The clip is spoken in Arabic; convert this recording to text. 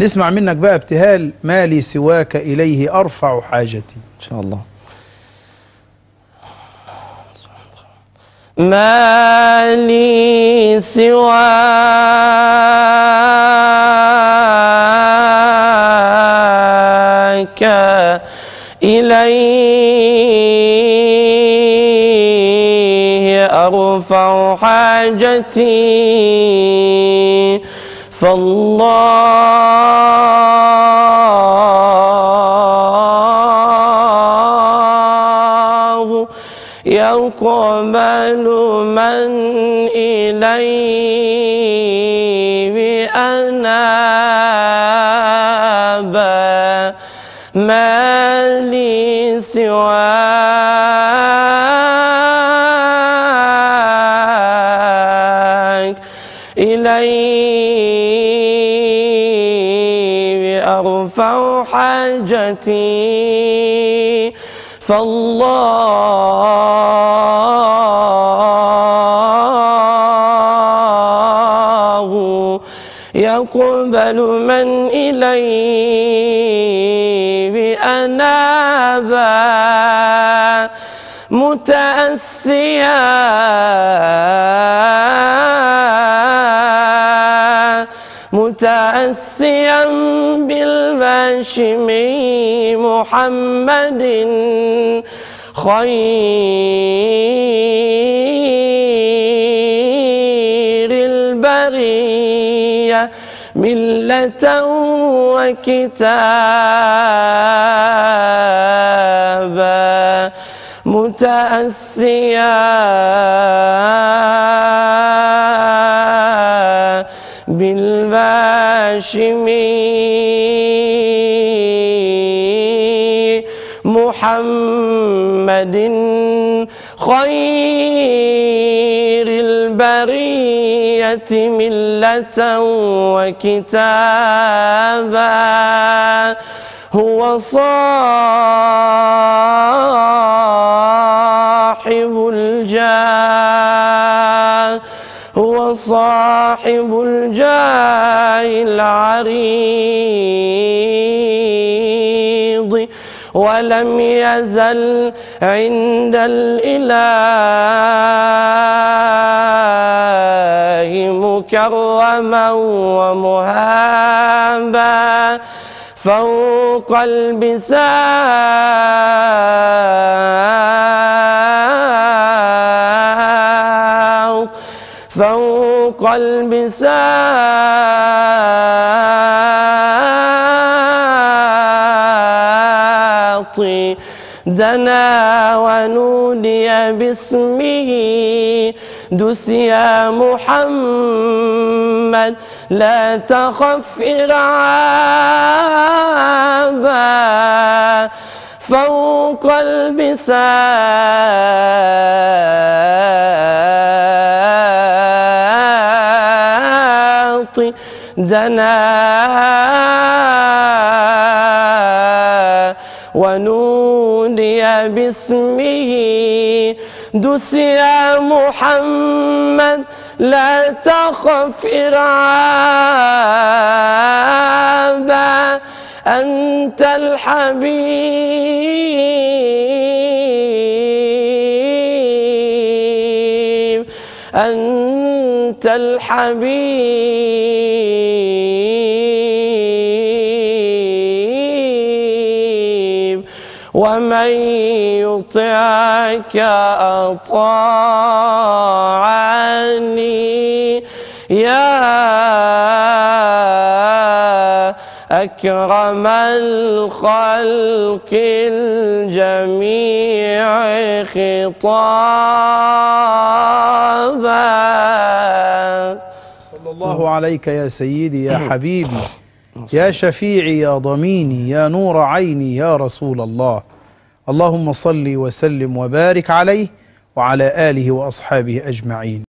نسمع منك بقى ابتهال ما لي سواك إليه أرفع حاجتي. إن شاء الله. ما لي سواك إليه أرفع حاجتي. فالله يقبل من إليه بأنابا ما لي سواك إليه أرفع حاجتي فالله يقبل من إليه بأنابا متأسيا. متأسيا بالباشمي محمد خير البرية ملة وكتابا متأسيا بالباشمي محمد خير البرية ملة وكتابا. هو صاحب الجاه. هو صاحب الجاه. العريض ولم يزل عند الإله مكرما ومهابا. فوق البساط فوق البساط دنا ونودي باسمه. دس يا محمد لا تخف إرعابا. فوق البساط دنا ونودي باسمه. دس يا محمد لا تخف إرعابا أنت الحبيب. أنت الحبيب. ومن يطعك أطاعني. يا أكرم الخلق الجميع خطابا صلى الله عليك يا سيدي يا حبيبي يا شفيعي يا ضميني يا نور عيني يا رسول الله. اللهم صل وسلم وبارك عليه وعلى آله وأصحابه أجمعين.